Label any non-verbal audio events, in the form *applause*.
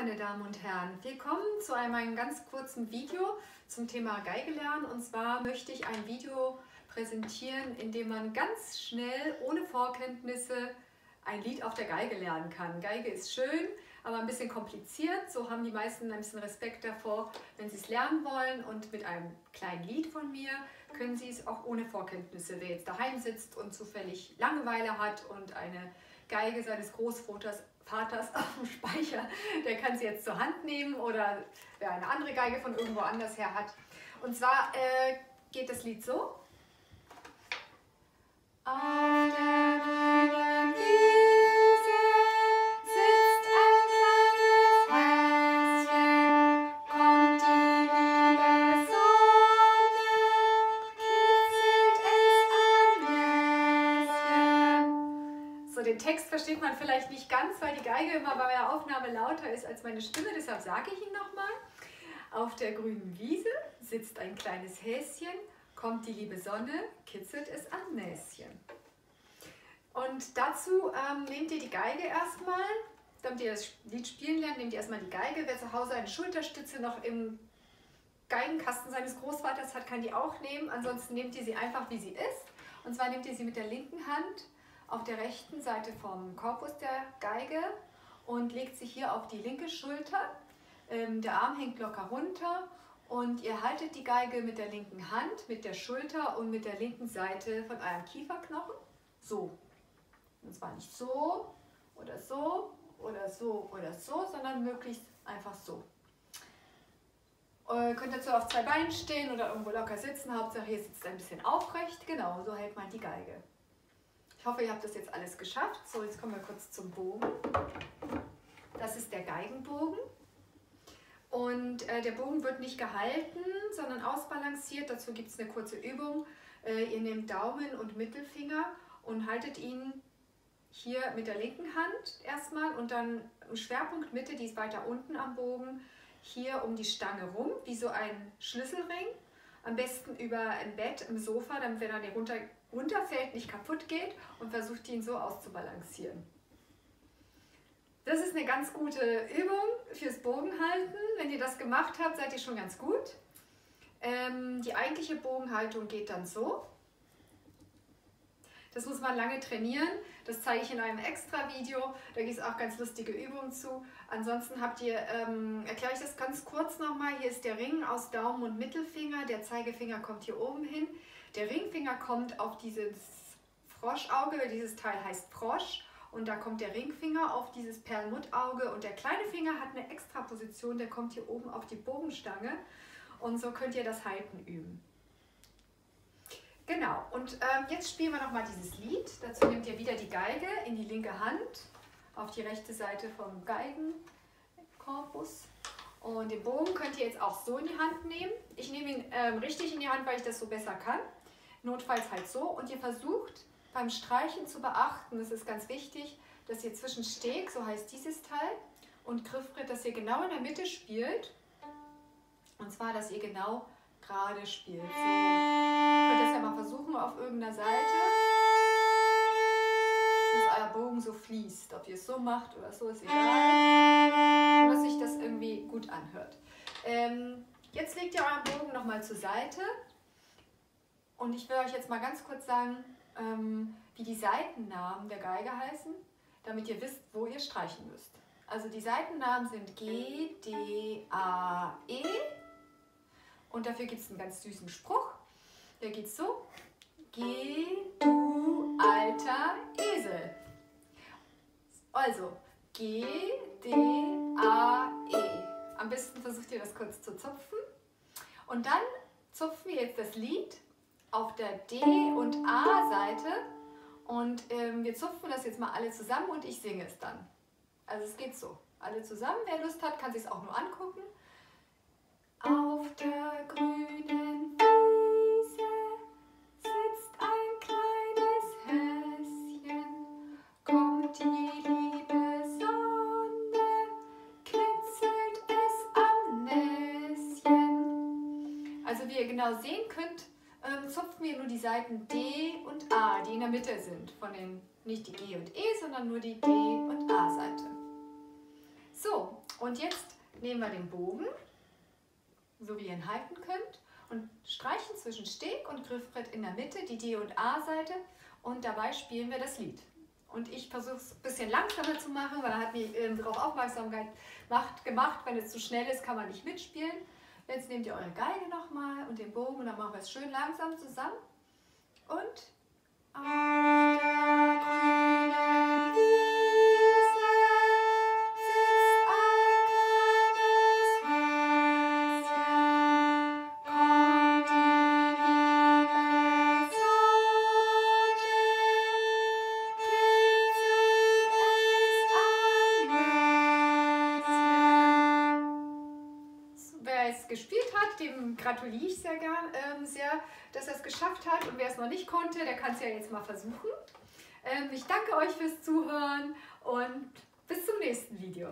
meine Damen und Herren, willkommen zu einem ganz kurzen Video zum Thema Geige lernen. Und zwar möchte ich ein Video präsentieren, in dem man ganz schnell, ohne Vorkenntnisse, ein Lied auf der Geige lernen kann. Geige ist schön, aber ein bisschen kompliziert. So haben die meisten ein bisschen Respekt davor, wenn sie es lernen wollen. Und mit einem kleinen Lied von mir können sie es auch ohne Vorkenntnisse. Wer jetzt daheim sitzt und zufällig Langeweile hat und eine Geige seines Großvaters Vaters *laughs* auf dem Speicher, der kann sie jetzt zur Hand nehmen oder wer eine andere Geige von irgendwo anders her hat. Und zwar äh, geht das Lied so. Auf der grünen den Text versteht man vielleicht nicht ganz, weil die Geige immer bei der Aufnahme lauter ist als meine Stimme, deshalb sage ich ihn nochmal. Auf der grünen Wiese sitzt ein kleines Häschen, kommt die liebe Sonne, kitzelt es am Näschen. Und dazu ähm, nehmt ihr die Geige erstmal, damit ihr das Lied spielen lernt, nehmt ihr erstmal die Geige. Wer zu Hause eine Schulterstütze noch im Geigenkasten seines Großvaters hat, kann die auch nehmen. Ansonsten nehmt ihr sie einfach, wie sie ist. Und zwar nehmt ihr sie mit der linken Hand auf der rechten Seite vom Korpus der Geige und legt sie hier auf die linke Schulter. Ähm, der Arm hängt locker runter und ihr haltet die Geige mit der linken Hand, mit der Schulter und mit der linken Seite von eurem Kieferknochen. So. Und zwar nicht so oder so oder so oder so, sondern möglichst einfach so. Ihr könnt dazu auf zwei Beinen stehen oder irgendwo locker sitzen. Hauptsache ihr sitzt ein bisschen aufrecht. Genau, so hält man die Geige. Ich hoffe, ihr habt das jetzt alles geschafft. So, jetzt kommen wir kurz zum Bogen. Das ist der Geigenbogen. Und äh, der Bogen wird nicht gehalten, sondern ausbalanciert. Dazu gibt es eine kurze Übung. Äh, ihr nehmt Daumen und Mittelfinger und haltet ihn hier mit der linken Hand erstmal und dann im Schwerpunkt Mitte, die ist weiter unten am Bogen, hier um die Stange rum, wie so ein Schlüsselring. Am besten über ein Bett im Sofa, damit wenn er runter, runterfällt, nicht kaputt geht und versucht ihn so auszubalancieren. Das ist eine ganz gute Übung fürs Bogenhalten. Wenn ihr das gemacht habt, seid ihr schon ganz gut. Ähm, die eigentliche Bogenhaltung geht dann so. Das muss man lange trainieren. Das zeige ich in einem extra Video. Da gibt es auch ganz lustige Übungen zu. Ansonsten habt ihr, ähm, erkläre ich das ganz kurz nochmal. Hier ist der Ring aus Daumen und Mittelfinger. Der Zeigefinger kommt hier oben hin. Der Ringfinger kommt auf dieses Froschauge. Dieses Teil heißt Frosch. Und da kommt der Ringfinger auf dieses Perlmuttauge. Und der kleine Finger hat eine extra Position. Der kommt hier oben auf die Bogenstange. Und so könnt ihr das Halten üben. Genau, und ähm, jetzt spielen wir nochmal dieses Lied. Dazu nehmt ihr wieder die Geige in die linke Hand, auf die rechte Seite vom Geigenkorpus. Und den Bogen könnt ihr jetzt auch so in die Hand nehmen. Ich nehme ihn ähm, richtig in die Hand, weil ich das so besser kann. Notfalls halt so. Und ihr versucht beim Streichen zu beachten, das ist ganz wichtig, dass ihr zwischen Steg, so heißt dieses Teil, und Griffbrett, dass ihr genau in der Mitte spielt. Und zwar, dass ihr genau gerade spielt. So. Es ja mal versuchen auf irgendeiner Seite. Dass euer Bogen so fließt. Ob ihr es so macht oder so, ist egal. Nur, dass sich das irgendwie gut anhört. Ähm, jetzt legt ihr euren Bogen nochmal zur Seite. Und ich will euch jetzt mal ganz kurz sagen, ähm, wie die Seitennamen der Geige heißen, damit ihr wisst, wo ihr streichen müsst. Also die Seitennamen sind G, D, A, E. Und dafür gibt es einen ganz süßen Spruch. Der geht so. Geh, du alter Esel. Also, G, D, A, E. Am besten versucht ihr das kurz zu zupfen. Und dann zupfen wir jetzt das Lied auf der D- und A-Seite. Und ähm, wir zupfen das jetzt mal alle zusammen und ich singe es dann. Also es geht so. Alle zusammen. Wer Lust hat, kann sich es auch nur angucken. Auf der grünen genau sehen könnt, ähm, zupfen wir nur die Seiten D und A, die in der Mitte sind, von den nicht die G und E, sondern nur die D und A Seite. So, Und jetzt nehmen wir den Bogen, so wie ihr ihn halten könnt, und streichen zwischen Steg und Griffbrett in der Mitte die D- und A-Seite und dabei spielen wir das Lied. Und ich versuche es ein bisschen langsamer zu machen, weil er hat mich ähm, darauf Aufmerksamkeit macht, gemacht, wenn es zu schnell ist, kann man nicht mitspielen. Jetzt nehmt ihr eure Geige nochmal und den Bogen und dann machen wir es schön langsam zusammen. Und auf der grünen dem gratuliere ich sehr, gern, ähm, sehr, dass er es geschafft hat. Und wer es noch nicht konnte, der kann es ja jetzt mal versuchen. Ähm, ich danke euch fürs Zuhören und bis zum nächsten Video.